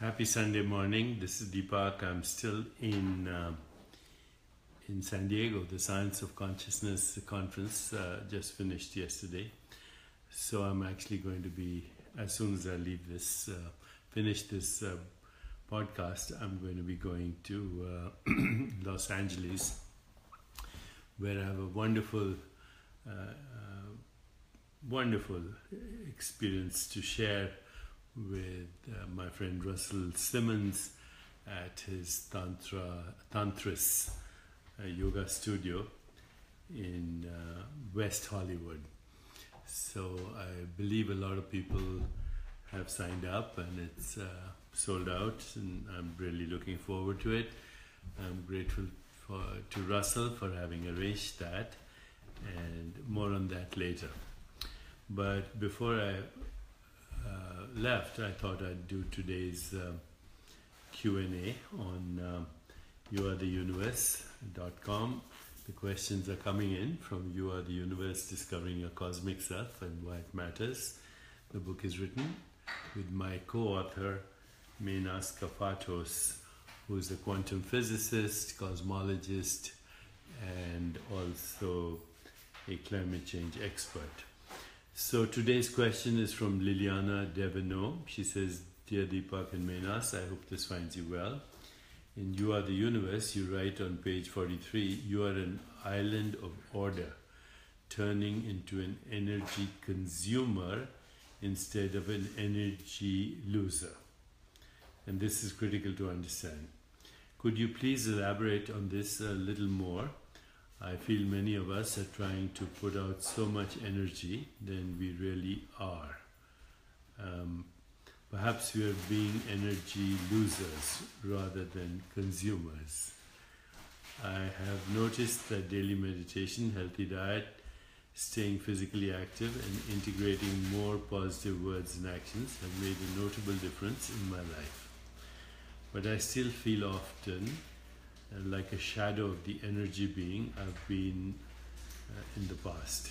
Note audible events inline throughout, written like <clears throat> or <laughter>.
Happy Sunday morning. This is Deepak. I'm still in uh, in San Diego. The Science of Consciousness conference uh, just finished yesterday, so I'm actually going to be as soon as I leave this, uh, finish this uh, podcast. I'm going to be going to uh, <clears throat> Los Angeles, where I have a wonderful, uh, wonderful experience to share with uh, my friend Russell Simmons at his Tantra Tantris uh, yoga studio in uh, West Hollywood. So I believe a lot of people have signed up and it's uh, sold out, and I'm really looking forward to it. I'm grateful for to Russell for having arranged that, and more on that later. But before I left, I thought I'd do today's uh, Q&A on uh, youaretheuniverse.com. The questions are coming in from You Are the Universe, Discovering Your Cosmic Self and Why It Matters. The book is written with my co-author, Menas Kafatos, who is a quantum physicist, cosmologist, and also a climate change expert. So today's question is from Liliana Devino. She says, Dear Deepak and Menas, I hope this finds you well. In You Are the Universe, you write on page 43, you are an island of order, turning into an energy consumer instead of an energy loser. And this is critical to understand. Could you please elaborate on this a little more? I feel many of us are trying to put out so much energy than we really are. Um, perhaps we are being energy losers rather than consumers. I have noticed that daily meditation, healthy diet, staying physically active, and integrating more positive words and actions have made a notable difference in my life. But I still feel often like a shadow of the energy being I've been uh, in the past.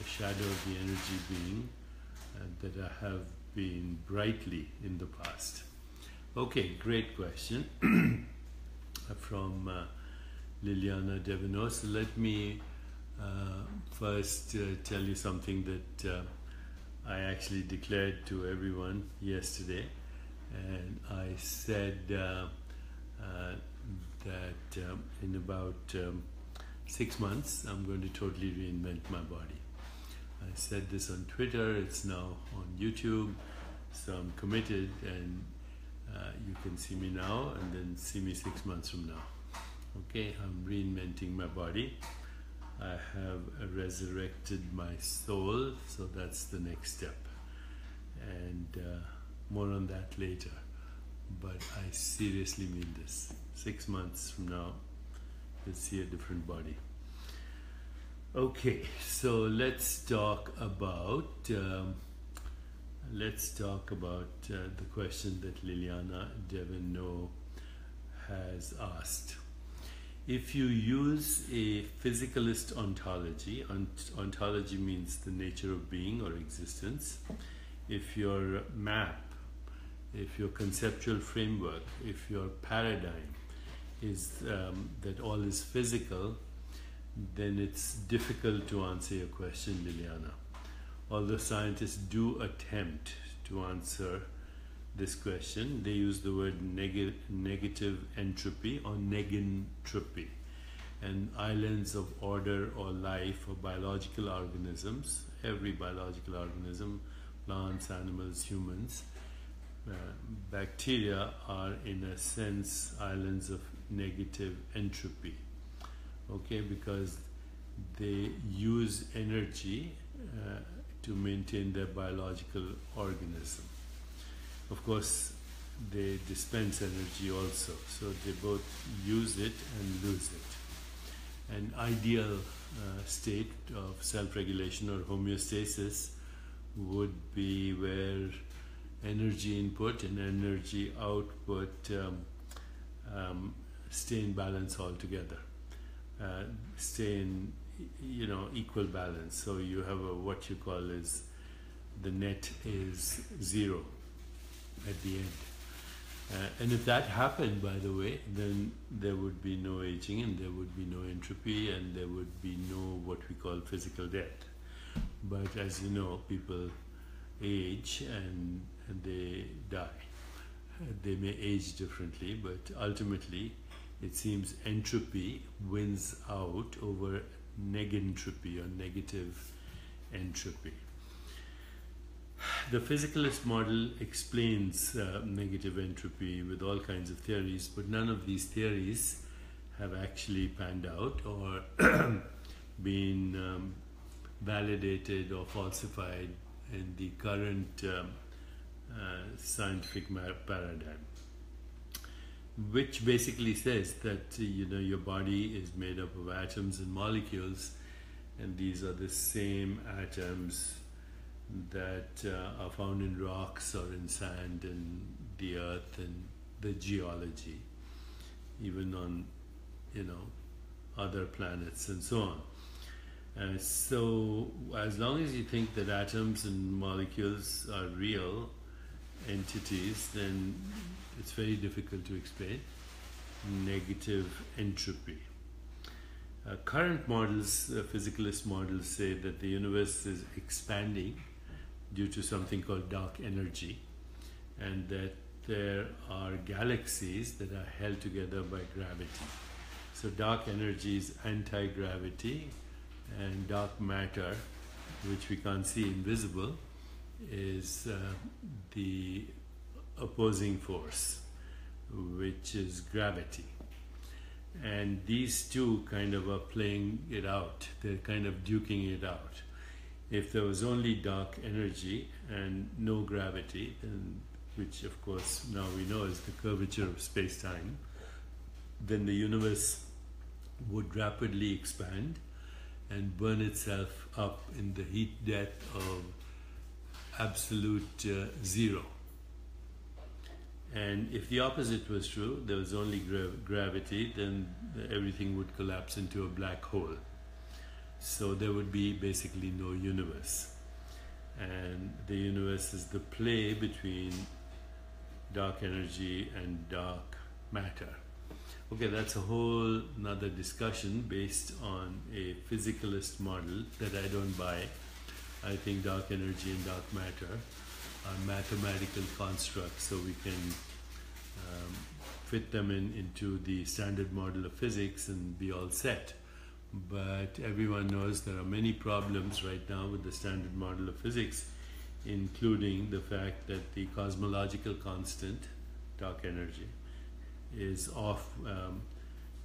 A shadow of the energy being uh, that I have been brightly in the past. Okay, great question <clears throat> from uh, Liliana Devinos. Let me uh, first uh, tell you something that uh, I actually declared to everyone yesterday, and I said that um, in about um, six months I'm going to totally reinvent my body. I said this on Twitter, it's now on YouTube, so I'm committed and uh, you can see me now and then see me six months from now. Okay, I'm reinventing my body. I have resurrected my soul, so that's the next step. And uh, more on that later. But I seriously mean this six months from now, you'll see a different body. Okay, so let's talk about um, let's talk about uh, the question that Liliana Devino has asked. If you use a physicalist ontology, ont- ontology means the nature of being or existence. If your map, if your conceptual framework, if your paradigm is um, that all is physical, then it's difficult to answer your question, Liliana. Although scientists do attempt to answer this question, they use the word neg- negative entropy or negentropy. And islands of order or life or biological organisms, every biological organism, plants, animals, humans, bacteria are in a sense islands of negative entropy okay because they use energy uh, to maintain their biological organism. Of course they dispense energy also so they both use it and lose it. An ideal uh, state of self-regulation or homeostasis would be where energy input and energy output um, um, stay in balance altogether, uh, stay in you know equal balance. So you have a what you call is the net is zero at the end. Uh, and if that happened, by the way, then there would be no aging and there would be no entropy and there would be no what we call physical death. But as you know, people age and, and they die. They may age differently, but ultimately, it seems entropy wins out over negentropy or negative entropy. The physicalist model explains uh, negative entropy with all kinds of theories, but none of these theories have actually panned out or <clears throat> been um, validated or falsified in the current um, scientific paradigm which basically says that uh, you know your body is made up of atoms and molecules and these are the same atoms that uh, are found in rocks or in sand and the earth and the geology even on you know other planets and so on. Uh, so as long as you think that atoms and molecules are real entities then it's very difficult to explain negative entropy. Uh, current models, uh, physicalist models, say that the universe is expanding due to something called dark energy, and that there are galaxies that are held together by gravity. So, dark energy is anti gravity, and dark matter, which we can't see invisible, is uh, the opposing force, which is gravity. And these two kind of are playing it out, they're kind of duking it out. If there was only dark energy and no gravity, then, which of course now we know is the curvature of space time, then the universe would rapidly expand and burn itself up in the heat death of absolute uh, zero. And if the opposite was true, there was only gra- gravity, then everything would collapse into a black hole. So there would be basically no universe. And the universe is the play between dark energy and dark matter. Okay, that's a whole another discussion based on a physicalist model that I don't buy. I think dark energy and dark matter are mathematical constructs, so we can um, fit them in into the standard model of physics and be all set. But everyone knows there are many problems right now with the standard model of physics, including the fact that the cosmological constant, dark energy, is off um,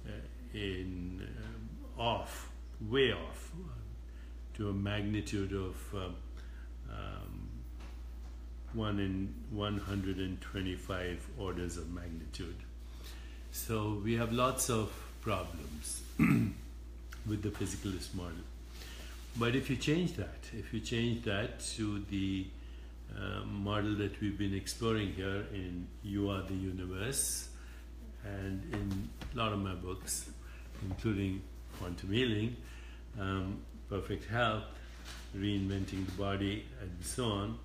uh, in um, off, way off, to a magnitude of um, um 1 in 125 orders of magnitude. So we have lots of problems <clears throat> with the physicalist model. But if you change that, if you change that to the uh, model that we've been exploring here in You Are the Universe and in a lot of my books, including Quantum Healing, um, Perfect Health, Reinventing the Body, and so on,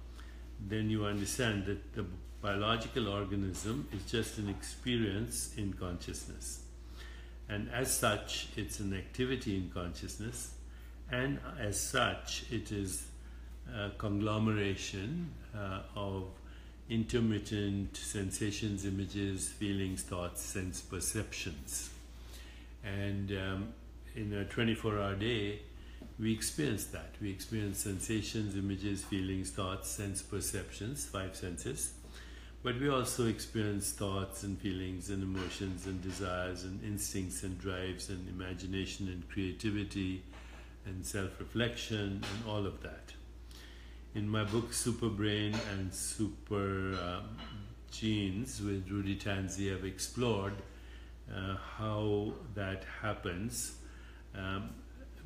then you understand that the biological organism is just an experience in consciousness. And as such, it's an activity in consciousness, and as such, it is a conglomeration uh, of intermittent sensations, images, feelings, thoughts, sense perceptions. And um, in a 24 hour day, we experience that. We experience sensations, images, feelings, thoughts, sense perceptions, five senses. But we also experience thoughts and feelings and emotions and desires and instincts and drives and imagination and creativity and self reflection and all of that. In my book Super Brain and Super um, Genes with Rudy Tanzi, I've explored uh, how that happens. Um,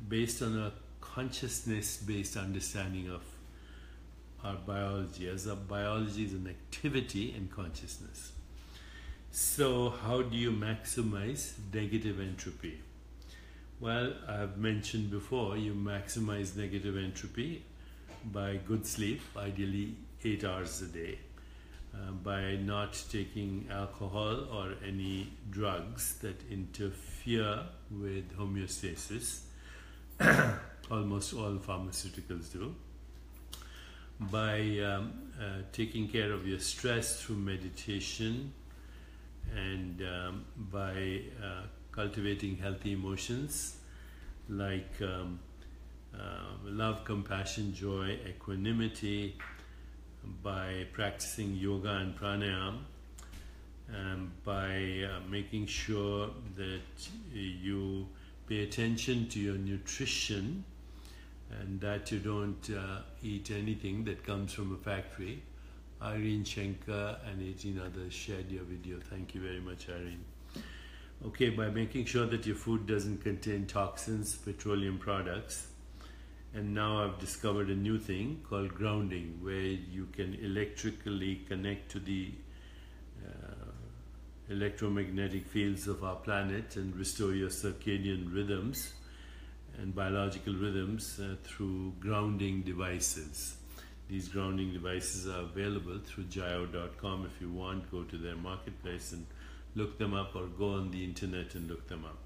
based on a consciousness based understanding of our biology, as a biology is an activity in consciousness. So, how do you maximize negative entropy? Well, I've mentioned before, you maximize negative entropy by good sleep, ideally eight hours a day. uh, by not taking alcohol or any drugs that interfere with homeostasis. <clears throat> Almost all pharmaceuticals do. By um, uh, taking care of your stress through meditation and um, by uh, cultivating healthy emotions like um, uh, love, compassion, joy, equanimity, by practicing yoga and pranayama, and by uh, making sure that you pay attention to your nutrition and that you don't uh, eat anything that comes from a factory. Irene Schenker and 18 others shared your video. Thank you very much, Irene. Okay, by making sure that your food doesn't contain toxins, petroleum products, and now I've discovered a new thing called grounding, where you can electrically connect to the uh, electromagnetic fields of our planet and restore your circadian rhythms and biological rhythms uh, through grounding devices. These grounding devices are available through Jiyo.com. If you want, go to their marketplace and look them up, or go on the internet and look them up.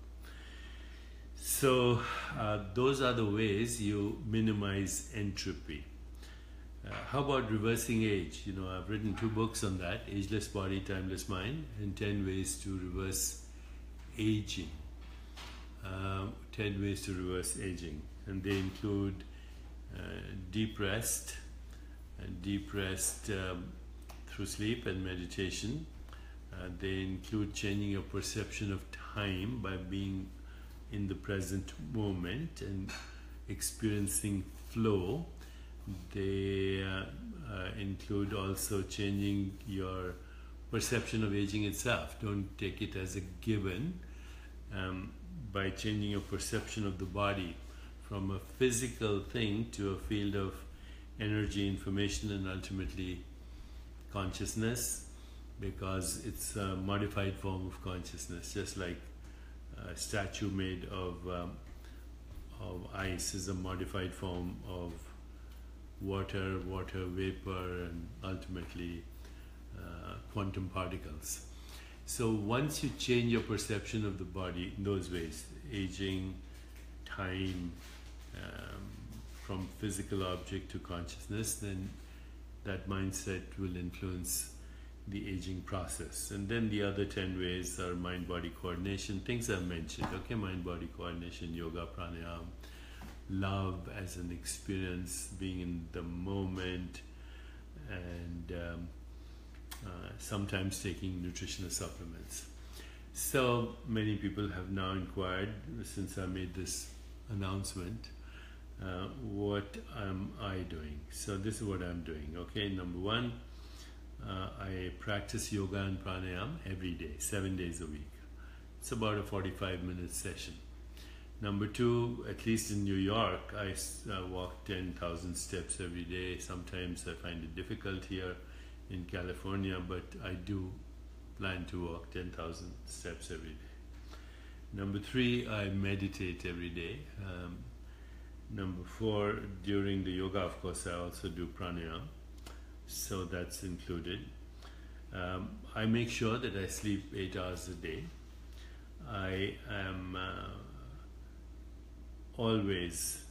So, uh, those are the ways you minimize entropy. Uh, how about reversing age? You know, I've written two books on that Ageless Body, Timeless Mind, and 10 Ways to Reverse Aging. Uh, 10 Ways to Reverse Aging. And they include uh, deep rest, and deep rest um, through sleep and meditation. Uh, they include changing your perception of time by being in the present moment and experiencing flow. They uh, uh, include also changing your perception of aging itself. Don't take it as a given. Um, by changing your perception of the body from a physical thing to a field of energy, information, and ultimately consciousness, because it's a modified form of consciousness, just like a statue made of um, of ice is a modified form of water, water vapor, and ultimately uh, quantum particles. So once you change your perception of the body in those ways, aging, time, um, from physical object to consciousness, then that mindset will influence the aging process. And then the other 10 ways are mind body coordination, things I've mentioned, okay? Mind body coordination, yoga, pranayama, love as an experience, being in the moment, and um, uh, sometimes taking nutritional supplements. So many people have now inquired since I made this announcement. Uh, what am I doing? So, this is what I'm doing. Okay, number one, uh, I practice yoga and pranayama every day, seven days a week. It's about a 45 minute session. Number two, at least in New York, I uh, walk 10,000 steps every day. Sometimes I find it difficult here in California, but I do plan to walk 10,000 steps every day. Number three, I meditate every day. Um, number four, during the yoga, of course, I also do pranayama so that's included. Um, I make sure that I sleep eight hours a day. I am uh, always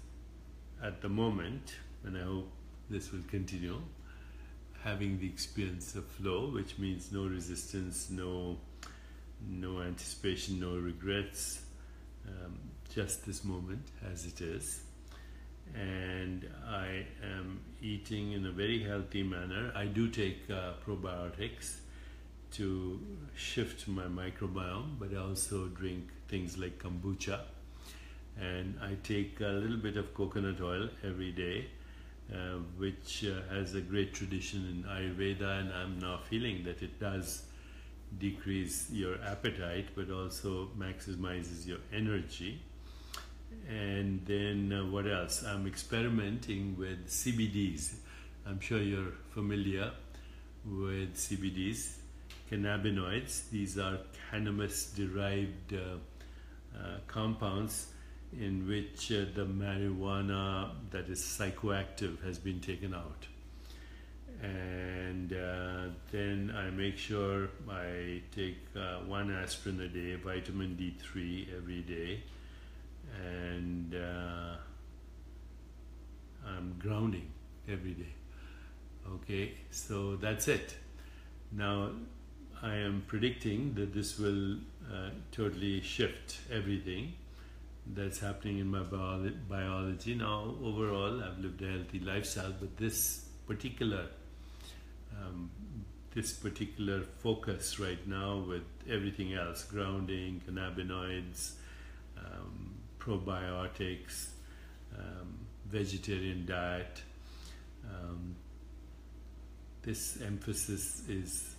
at the moment, and I hope this will continue, having the experience of flow, which means no resistance, no no anticipation, no regrets, um, just this moment as it is and I am eating in a very healthy manner. I do take uh, probiotics to shift my microbiome, but I also drink things like kombucha. And I take a little bit of coconut oil every day, uh, which uh, has a great tradition in Ayurveda, and I'm now feeling that it does decrease your appetite, but also maximizes your energy and then uh, what else? I'm experimenting with CBDs. I'm sure you're familiar with CBDs, cannabinoids. These are cannabis derived uh, uh, compounds in which uh, the marijuana that is psychoactive has been taken out. and uh, then I make sure I take uh, one aspirin a day, vitamin D3 every day, and uh, I'm grounding every day. Okay, so that's it. Now I am predicting that this will uh, totally shift everything that's happening in my bio- biology. Now, overall, I've lived a healthy lifestyle, but this particular um, this particular focus right now with everything else grounding, cannabinoids, um, probiotics, um, vegetarian diet. Um, this emphasis is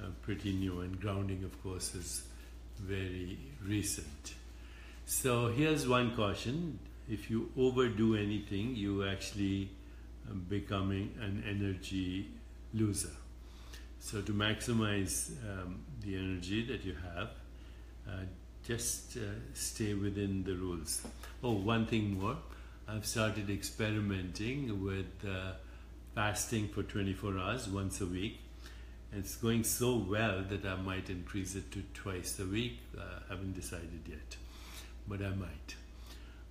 uh, pretty new, and grounding, of course, is very recent. So, here's one caution if you overdo anything, you actually um, becoming an energy loser. So, to maximize um, the energy that you have, uh, just uh, stay within the rules. Oh, one thing more I've started experimenting with uh, fasting for 24 hours once a week. It's going so well that I might increase it to twice a week. Uh, haven't decided yet, but I might.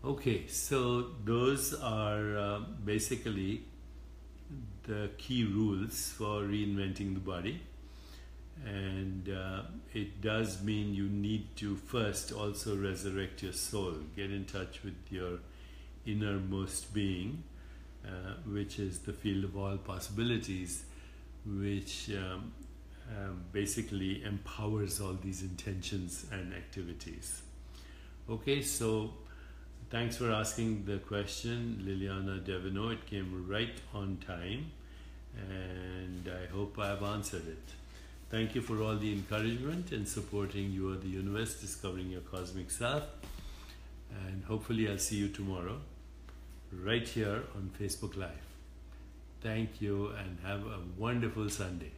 Okay, so those are uh, basically the key rules for reinventing the body. And uh, it does mean you need to first also resurrect your soul, get in touch with your innermost being, uh, which is the field of all possibilities, which um, um, basically empowers all these intentions and activities. Okay, so Thanks for asking the question, Liliana Devino. It came right on time, and I hope I have answered it. Thank you for all the encouragement and supporting you are the universe, discovering your cosmic self. And hopefully, I'll see you tomorrow, right here on Facebook Live. Thank you, and have a wonderful Sunday.